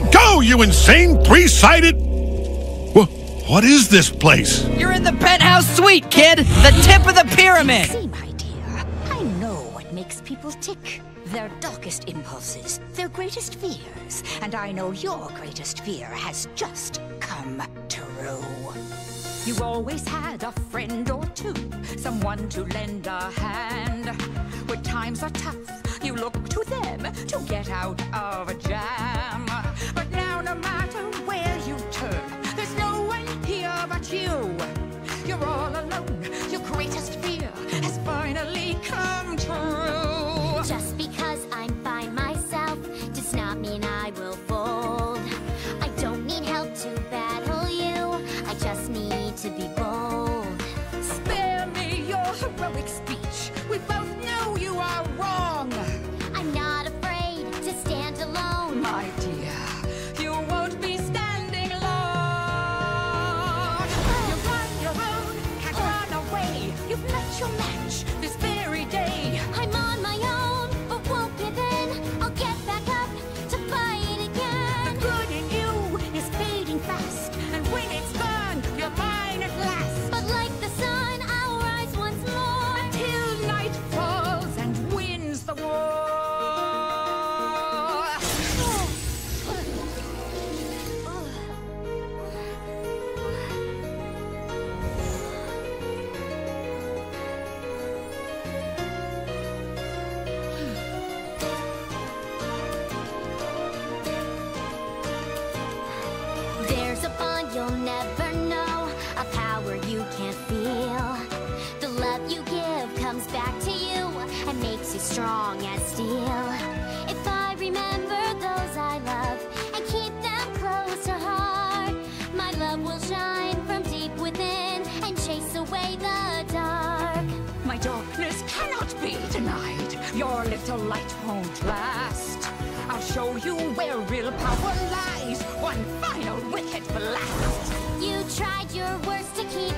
me go, you insane three-sided... Wha- What is this place? You're in the penthouse suite, kid! The tip of the pyramid! See, my dear, I know what makes people tick. Their darkest impulses, their greatest fears. And I know your greatest fear has just come true. You always had a friend or two, someone to lend a hand. When times are tough, you look to them to get out of a jam. You. You're all alone. Your greatest fear has finally come true. Just because I'm by myself does not mean I will fold. I don't need help to battle you, I just need to be bold. Spare me your heroic speech. We both know you are wrong. I'm not afraid to stand alone. My dear, strong as steel. If I remember those I love and keep them close to heart, my love will shine from deep within and chase away the dark. My darkness cannot be denied. Your little light won't last. I'll show you where real power lies. One final wicked blast. You tried your worst to keep me down, but